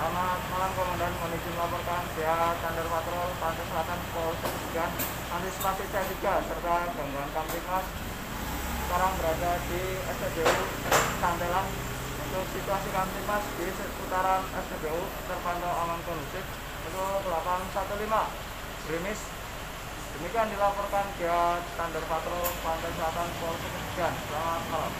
Selamat malam Komandan. Kondisi melaporkan pihak Standar Patrol Pantai Selatan Polsek Segan antisipasi C3 serta gangguan Kamtipmas sekarang berada di SPBU Santelan untuk situasi Kamtipmas di seputaran SPBU terpantau aman kondusif. Untuk 815 Grimis. Demikian dilaporkan pihak Standar Patrol Pantai Selatan Polsek Segan selamat malam.